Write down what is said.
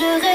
je rêve.